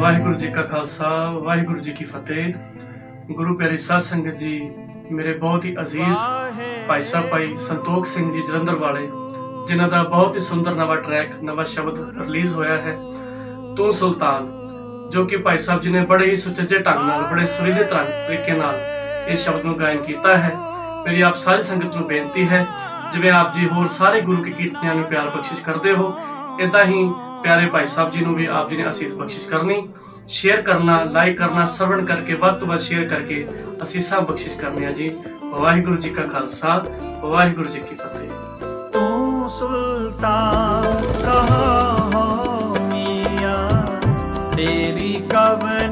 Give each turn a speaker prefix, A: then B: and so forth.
A: ਵਾਹਿਗੁਰੂ ਜੀ ਕਾ ਖਾਲਸਾ, ਵਾਹਿਗੁਰੂ ਜੀ ਕੀ ਫਤਿਹ। ਗੁਰੂ ਪਿਆਰੀ ਸਾਧ ਸੰਗਤ ਜੀ, ਮੇਰੇ ਬਹੁਤ ਹੀ ਅਜ਼ੀਜ਼ ਭਾਈ ਸਾਹਿਬ, ਭਾਈ ਸੰਤੋਖ ਸਿੰਘ ਜੀ ਜਲੰਧਰ ਵਾਲੇ, ਜਿਨ੍ਹਾਂ ਦਾ ਬਹੁਤ ਹੀ ਸੁੰਦਰ ਨਵਾਂ ਟਰੈਕ ਨਵਾਂ ਸ਼ਬਦ ਰਿਲੀਜ਼ ਹੋਇਆ ਹੈ, ਤੂੰ ਸੁਲਤਾਨ, ਜੋ ਕਿ ਭਾਈ ਸਾਹਿਬ ਜੀ ਨੇ ਬੜੇ ਹੀ ਸੁਚੱਜੇ ਢੰਗ ਨਾਲ, ਬੜੇ ਸੁਰੀਲੇ ਤਰੀਕੇ ਨਾਲ ਇਸ ਸ਼ਬਦ ਨੂੰ ਗਾਇਨ ਕੀਤਾ ਹੈ। ਮੇਰੀ ਆਪ ਸਾਰੀ ਸੰਗਤ ਨੂੰ ਬੇਨਤੀ ਹੈ, ਜਿਵੇਂ ਆਪ ਜੀ ਹੋਰ ਸਾਰੇ ਗੁਰੂ ਕੀ ਕੀਰਤਨੀਆਂ ਨੂੰ ਪਿਆਰ ਬਖਸ਼ਿਸ਼ ਕਰਦੇ ਹੋ ਇਦਾਂ ਹੀ ਪਿਆਰੇ ਭਾਈ ਸਾਹਿਬ ਜੀ ਨੂੰ ਵੀ ਆਪ ਜੀ ਨੇ ਅਸੀਸ ਬਖਸ਼ਿਸ਼ ਕਰਨੀ। ਸ਼ੇਅਰ ਕਰਨਾ ਲਾਈਕ ਕਰਨਾ, ਸਰਵਣ ਕਰਕੇ ਵੱਧ ਤੋਂ ਵੱਧ ਸ਼ੇਅਰ ਕਰਕੇ ਅਸੀਸਾਂ ਬਖਸ਼ਿਸ਼ ਕਰਨੀਆਂ ਜੀ। ਵਾਹਿਗੁਰੂ ਜੀ ਕਾ ਖਾਲਸਾ, ਵਾਹਿਗੁਰੂ ਜੀ ਕੀ ਫਤਿਹ।
B: ਤੂੰ ਸੁਲਤਾਨ ਕਹਾ ਹੋ ਮੀਆਂ ਤੇਰੀ ਕਬਰ